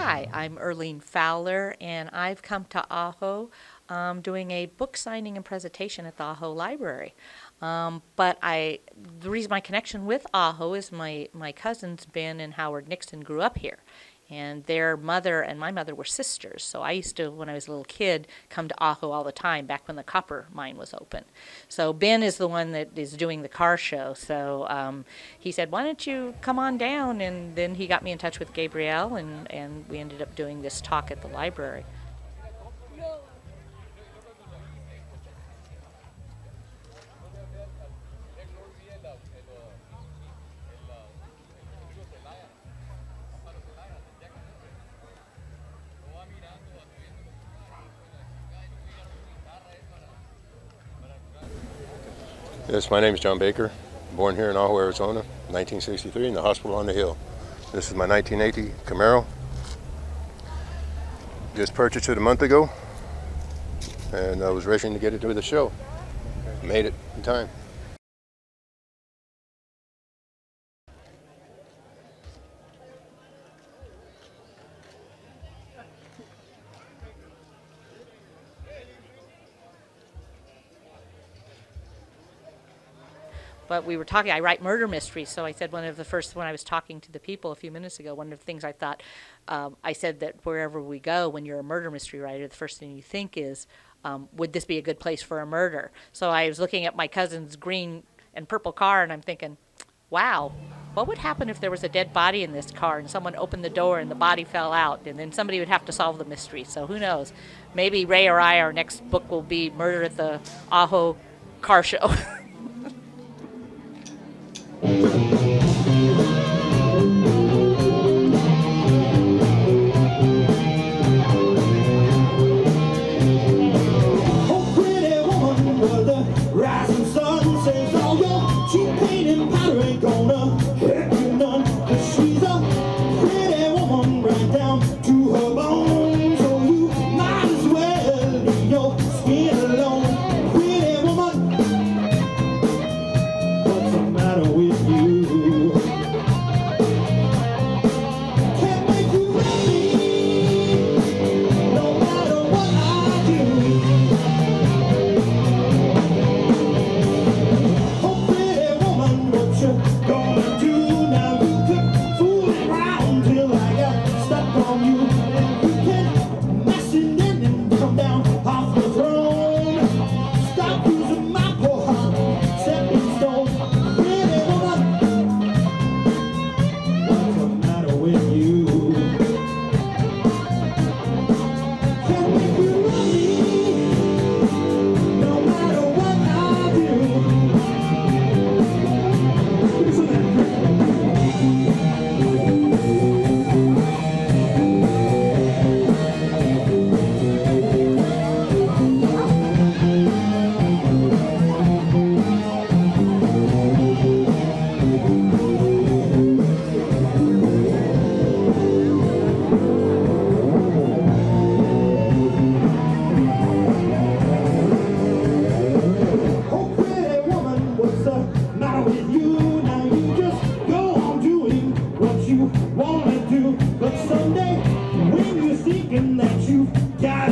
Hi, I'm Earlene Fowler, and I've come to Ajo um, doing a book signing and presentation at the Ajo Library. Um, but I, the reason my connection with Ajo is my, my cousins Ben and Howard Nixon grew up here, and their mother and my mother were sisters. So I used to, when I was a little kid, come to Ajo all the time back when the copper mine was open. So Ben is the one that is doing the car show. So um, he said, "Why don't you come on down?" And then he got me in touch with Gabrielle, and and we ended up doing this talk at the library. Yes, my name is John Baker, born here in Ajo, Arizona, 1963, in the hospital on the hill. This is my 1980 Camaro. Just purchased it a month ago, and I was rushing to get it to the show. Made it in time. But we were talking i write murder mysteries so i said one of the first when i was talking to the people a few minutes ago one of the things i thought um, i said that wherever we go when you're a murder mystery writer the first thing you think is um, would this be a good place for a murder? So i was looking at my cousin's green and purple car and i'm thinking wow what would happen if there was a dead body in this car and someone opened the door and the body fell out and then somebody would have to solve the mystery? So who knows? Maybe ray or i our next book will be murder at the Ajo car show Thank you. When you're thinking that you've got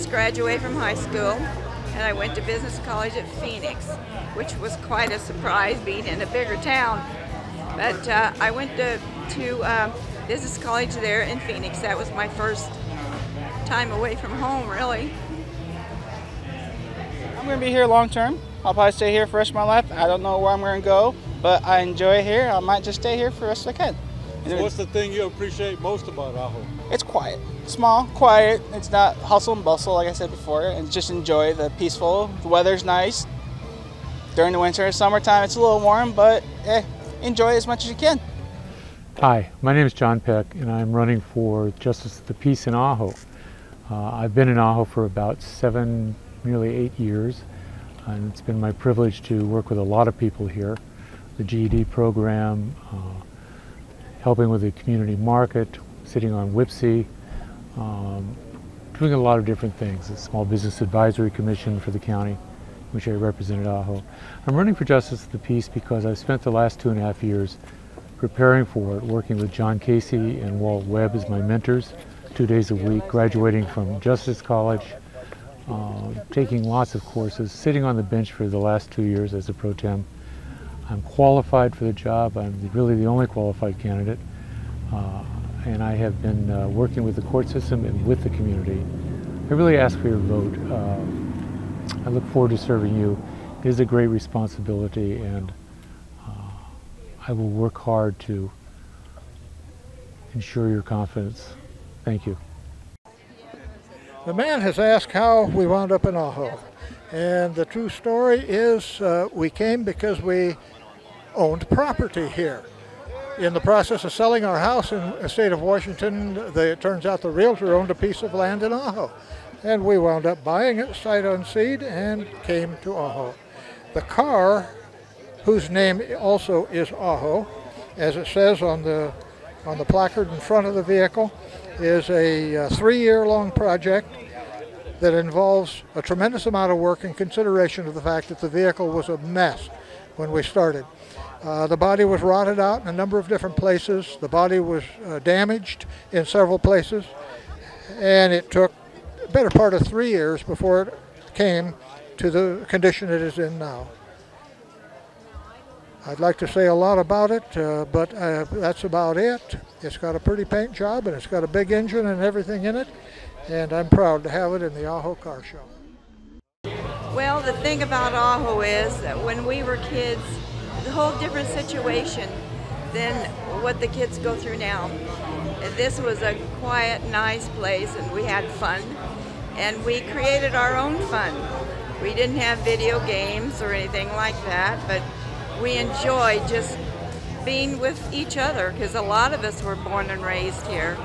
just graduated from high school, and I went to business college at Phoenix, which was quite a surprise being in a bigger town. But uh, I went to, to um, business college there in Phoenix. That was my first time away from home, really. I'm going to be here long term. I'll probably stay here for the rest of my life. I don't know where I'm going to go, but I enjoy it here. I might just stay here for the rest of the can. So what's the thing you appreciate most about Ajo? It's quiet, small, quiet. It's not hustle and bustle, like I said before, and just enjoy the peaceful. The weather's nice. During the winter, and summertime, it's a little warm, but eh, enjoy as much as you can. Hi, my name is John Peck, and I'm running for Justice of the Peace in Ajo. Uh, I've been in Ajo for about seven, nearly eight years, and it's been my privilege to work with a lot of people here. The GED program, uh, helping with the community market, sitting on WIPSI, um, doing a lot of different things. The Small Business Advisory Commission for the county, which I represented Ajo. I'm running for Justice of the Peace because I've spent the last two and a half years preparing for it, working with John Casey and Walt Webb as my mentors, two days a week, graduating from Justice College, uh, taking lots of courses, sitting on the bench for the last two years as a pro tem. I'm qualified for the job. I'm really the only qualified candidate. Uh, and I have been uh, working with the court system and with the community. I really ask for your vote. Uh, I look forward to serving you. It is a great responsibility and I will work hard to ensure your confidence. Thank you. The man has asked how we wound up in Ajo. And the true story is uh, we came because we owned property here. In the process of selling our house in the state of Washington, the, it turns out the realtor owned a piece of land in Ajo. And we wound up buying it sight unseen and came to Ajo. The car whose name also is Ajo, as it says on the on the placard in front of the vehicle, is a uh, three-year-long project that involves a tremendous amount of work in consideration of the fact that the vehicle was a mess when we started. Uh, the body was rotted out in a number of different places. The body was uh, damaged in several places, and it took better part of three years before it came to the condition it is in now. I'd like to say a lot about it, uh, but uh, that's about it. It's got a pretty paint job and it's got a big engine and everything in it, and I'm proud to have it in the Ajo Car Show. Well, the thing about Ajo is that when we were kids, a whole different situation than what the kids go through now. This was a quiet, nice place, and we had fun, and we created our own fun. We didn't have video games or anything like that, but we enjoyed just being with each other because a lot of us were born and raised here.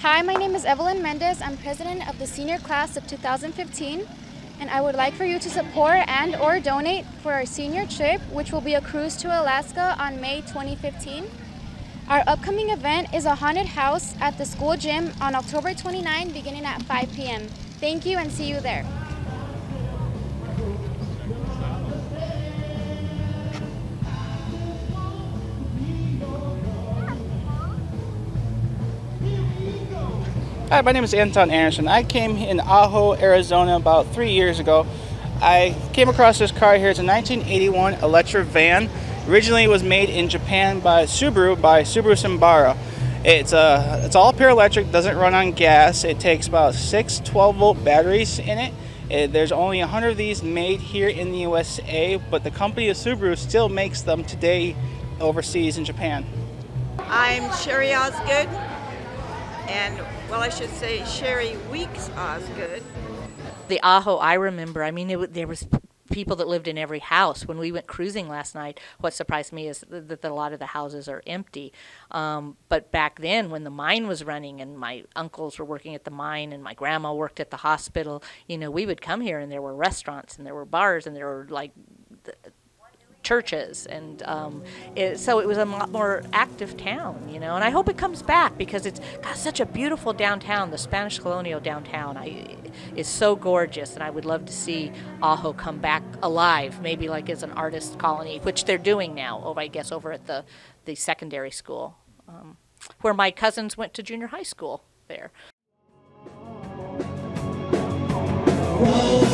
Hi, my name is Evelyn Mendez. I'm president of the senior class of 2015 and I would like for you to support and or donate for our senior trip which will be a cruise to Alaska on May 2015. Our upcoming event is a haunted house at the school gym on October 29 beginning at 5 p.m. Thank you and see you there. Hi, my name is Anton Anderson. I came in Ajo, Arizona about three years ago. I came across this car here. It's a 1981 Electra van. Originally it was made in Japan by Subaru, by Subaru Simbara. It's, uh, it's all pure electric, doesn't run on gas. It takes about six 12 volt batteries in it. it. There's only 100 of these made here in the USA, but the company of Subaru still makes them today overseas in Japan. I'm Sherry Osgood, and well, I should say Sherry Weeks Osgood. The Ajo I remember, I mean, it, there was people that lived in every house. When we went cruising last night, what surprised me is that, that a lot of the houses are empty. Um, but back then, when the mine was running and my uncles were working at the mine and my grandma worked at the hospital, you know, we would come here and there were restaurants and there were bars and there were like churches, and um, it, so it was a lot more active town, you know. And I hope it comes back because it's got such a beautiful downtown. The Spanish colonial downtown I, is so gorgeous, and I would love to see Ajo come back alive, maybe like as an artist colony, which they're doing now. Over, I guess, over at the the secondary school, um, where my cousins went to junior high school there. You.